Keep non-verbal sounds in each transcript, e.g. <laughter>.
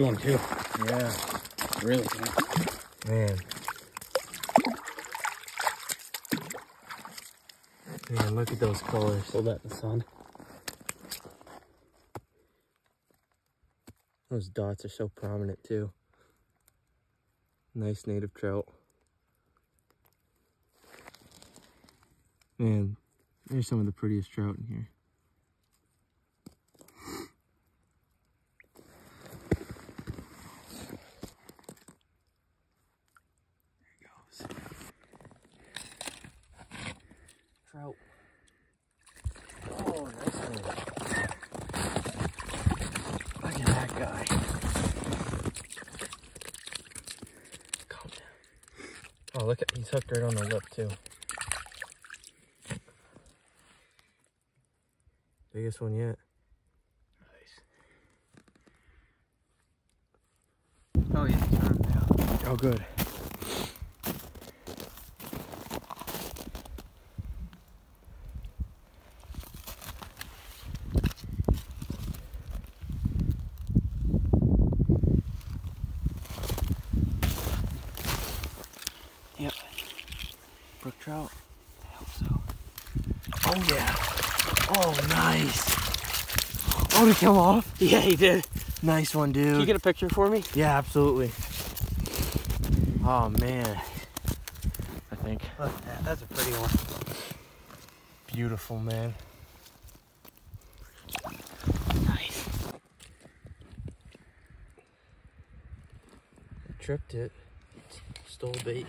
rookie. Good one too. Yeah, Really good. man. Man, look at those colors. Hold that in the sun. Those dots are so prominent too. Nice native trout. Man, there's some of the prettiest trout in here. There he goes. Trout. Oh, nice one. Look at that guy. Calm down. Oh, look at he's hooked right on the lip too. Biggest one yet. Oh yeah, it's on now. Oh, good. Yep. Brook trout. I hope so. Oh yeah. Oh nice. Oh, did it come off? Yeah, he did. Nice one, dude. Can you get a picture for me? yeah, absolutely. Oh man. I think Look at that. That's a pretty one. beautiful, man. Nice. Tripped it. Stole bait.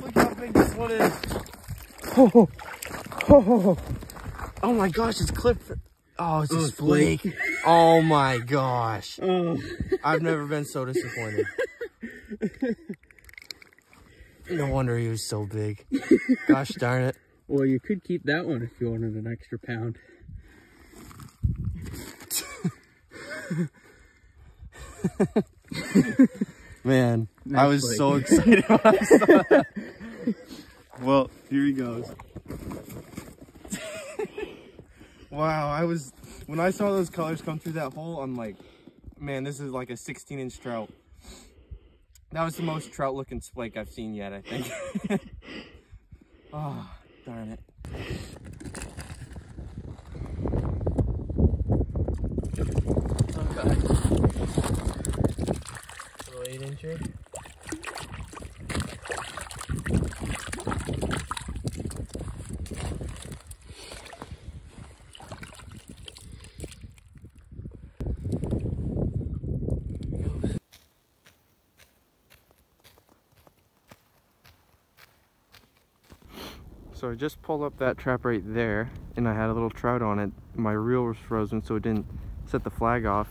Look how big this one is. Oh, <laughs> oh, oh my gosh, it's clipped. Oh, it's a Oh, splake. Oh my gosh. Oh. I've never been so disappointed. No wonder he was so big. Gosh darn it. Well, you could keep that one if you wanted an extra pound. Man, I was flake. so excited <laughs> when I saw that. Well, here he goes. <laughs> wow, I was when I saw those colors come through that hole, I'm like, man, this is like a 16 inch trout. That was the most trout looking splake I've seen yet, I think. oh, <laughs> darn it. Okay. Little eight incher. So I just pulled up that trap right there and I had a little trout on it. My reel was frozen so it didn't set the flag off.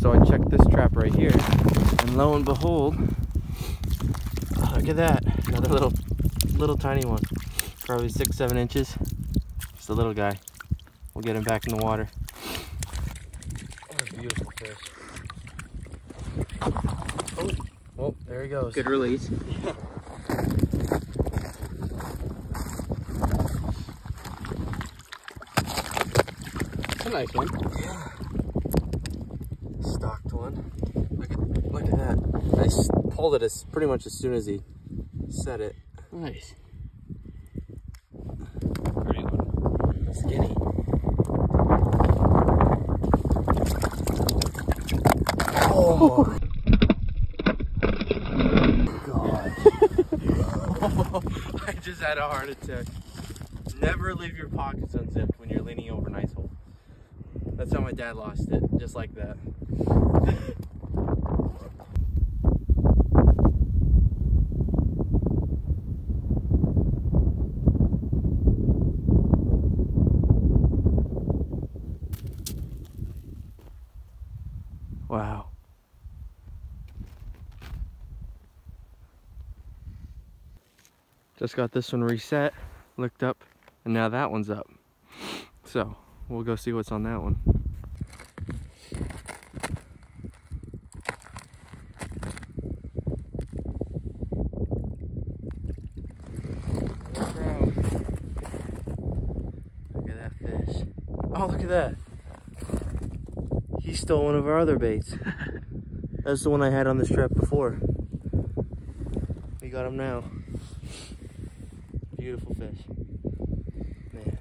So I checked this trap right here and lo and behold, uh, look at that. Another little, little tiny one. Probably six, seven inches. Just a little guy. We'll get him back in the water. What a beautiful fish. Oh, oh there he goes. Good release. <laughs> a nice one. Yeah. Stocked one. Look at, look at that. I s- pulled it as pretty much as soon as he set it. Nice. Pretty one. Skinny. Oh. <laughs> God. I just had a heart attack. Never leave your pockets unzipped when you're leaning over nice ice hole. That's how my dad lost it, just like that. Wow. Just got this one reset, looked up, and now that one's up. So, we'll go see what's on that one. Look at that fish. Oh, look at that. He stole one of our other baits. <laughs> That's the one I had on this trap before. We got him now. Beautiful fish. Man.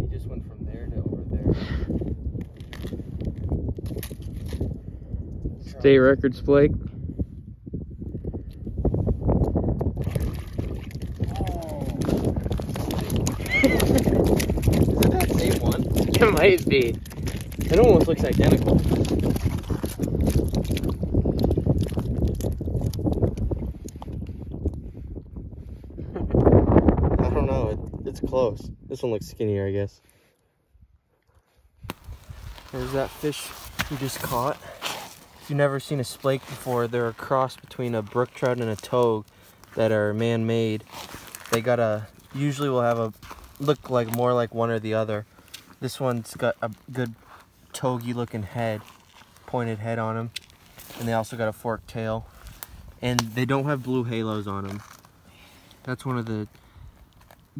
He just went from there to over there. State records, Blake. Is it that same one? It might be. It almost looks identical. I don't know. It, it's close. This one looks skinnier, I guess. There's that fish we just caught. If you've never seen a splake before, they're a cross between a brook trout and a togue that are man-made. They got a, usually will have a, look like more like one or the other. This one's got a good togy looking head, pointed head on them. And they also got a forked tail. And they don't have blue halos on them. That's one of the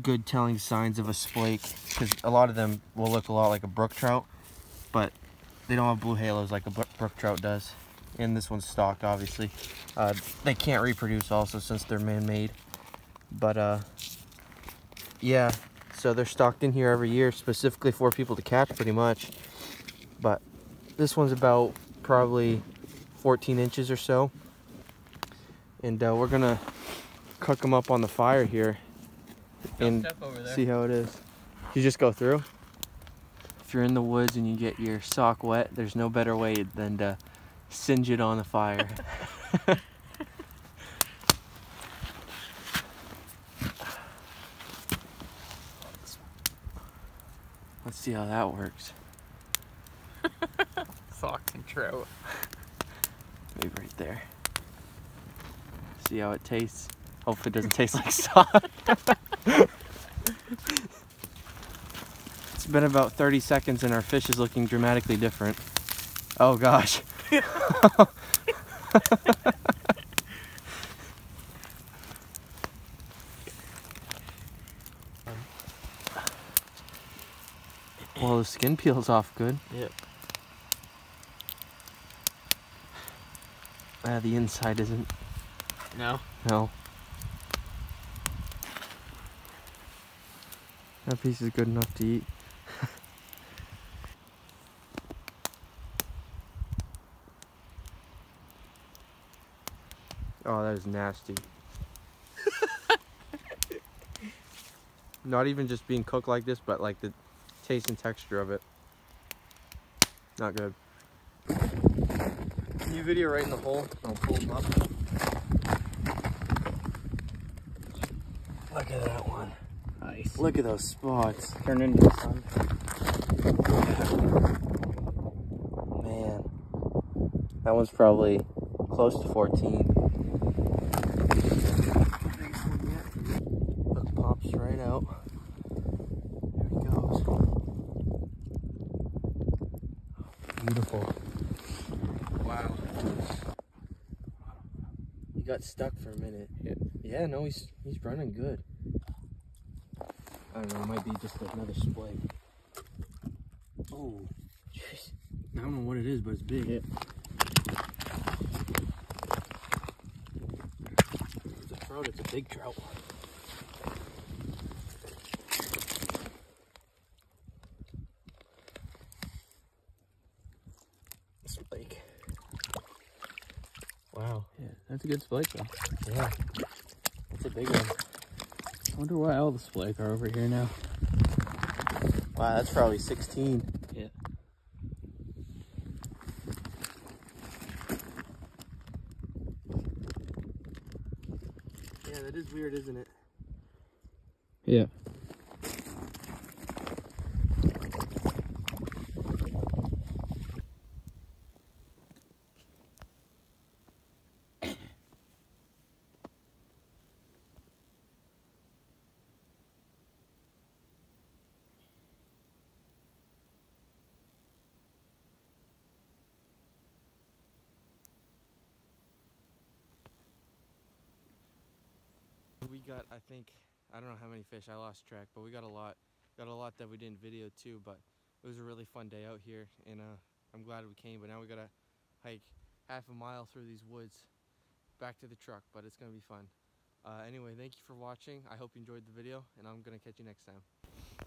good telling signs of a splake because a lot of them will look a lot like a brook trout, but they don't have blue halos like a brook trout does. And this one's stocked, obviously. Uh, they can't reproduce also since they're man-made. But uh, yeah, so they're stocked in here every year specifically for people to catch pretty much. But this one's about probably 14 inches or so. And uh, we're gonna cook them up on the fire here and see how it is. You just go through. If you're in the woods and you get your sock wet, there's no better way than to singe it on the fire. <laughs> Let's see how that works. <laughs> Fox and trout. Maybe right there. See how it tastes. Hopefully it doesn't taste like <laughs> sock. It's been about 30 seconds and our fish is looking dramatically different. Oh gosh. <laughs> well, the skin peels off good. Yep. Ah, the inside isn't. No. No. That piece is good enough to eat. Is nasty. Not even just being cooked like this, but like the taste and texture of it. Not good. Can you video right in the hole? I'll pull them up. Look at that one. Nice. Look at those spots. Turn into the sun. Man. That one's probably close to 14. Hook pops right out. There he goes. Beautiful. Wow. He got stuck for a minute. Yeah. Yeah, no, he's he's running good. I don't know, it might be just another splake. Oh, jeez. I don't know what it is, but it's big. Yeah. It's a trout, it's a big trout. Splake. Wow. Yeah, that's a good splake though. Yeah. that's a big one. I wonder why all the splake are over here now. Wow, that's probably 16. Yeah. Yeah, that is weird, isn't it? Got, I think, I don't know how many fish. I lost track, but we got a lot. Got a lot that we didn't video too, but it was a really fun day out here, and uh, I'm glad we came. But now we gotta hike half a mile through these woods back to the truck, but it's gonna be fun. Uh, anyway, thank you for watching. I hope you enjoyed the video, and I'm gonna catch you next time.